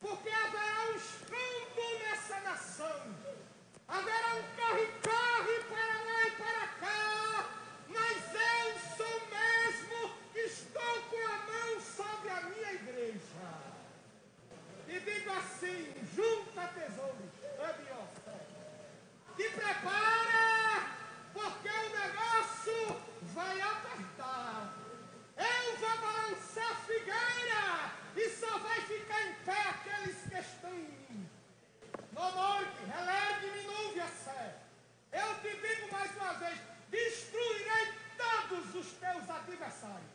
porque haverá um espanto nessa nação, haverá um corre-corre para lá e para cá, mas eu sou mesmo, estou com a mão sobre a minha igreja. E digo assim, outside.